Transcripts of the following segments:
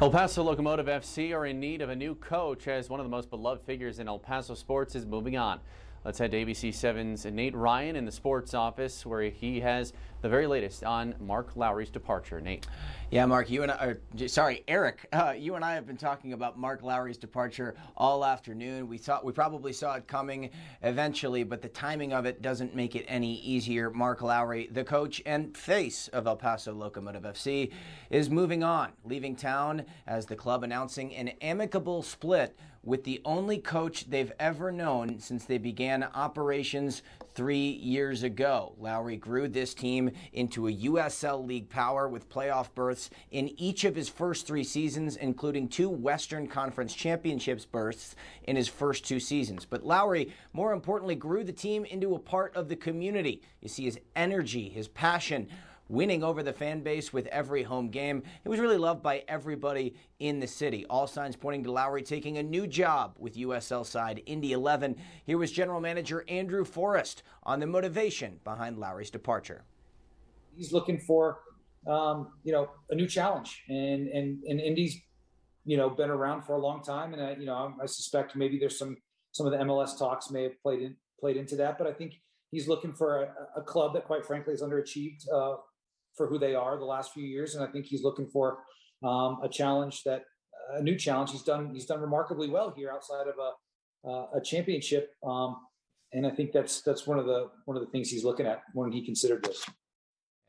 El Paso Locomotive FC are in need of a new coach as one of the most beloved figures in El Paso sports is moving on. Let's head to ABC7's Nate Ryan in the sports office where he has the very latest on Mark Lowry's departure. Nate. Yeah, Mark, you and I, or, sorry, Eric, uh, you and I have been talking about Mark Lowry's departure all afternoon. We thought we probably saw it coming eventually, but the timing of it doesn't make it any easier. Mark Lowry, the coach and face of El Paso Locomotive FC, is moving on, leaving town as the club announcing an amicable split with the only coach they've ever known since they began operations three years ago. Lowry grew this team into a USL League power with playoff berths in each of his first three seasons, including two Western Conference Championships berths in his first two seasons. But Lowry, more importantly, grew the team into a part of the community. You see his energy, his passion, winning over the fan base with every home game. He was really loved by everybody in the city. All signs pointing to Lowry taking a new job with USL side Indy 11. Here was general manager Andrew Forrest on the motivation behind Lowry's departure. He's looking for, um, you know, a new challenge, and and and Indy's, you know, been around for a long time, and I, you know, I suspect maybe there's some some of the MLS talks may have played in played into that, but I think he's looking for a, a club that, quite frankly, has underachieved uh, for who they are the last few years, and I think he's looking for um, a challenge that a new challenge. He's done he's done remarkably well here outside of a uh, a championship, um, and I think that's that's one of the one of the things he's looking at when he considered this.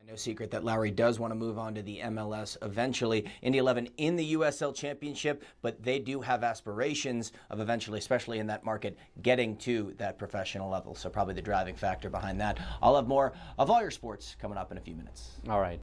No secret that Lowry does want to move on to the MLS eventually. Indy 11 in the USL Championship, but they do have aspirations of eventually, especially in that market, getting to that professional level. So probably the driving factor behind that. I'll have more of all your sports coming up in a few minutes. All right.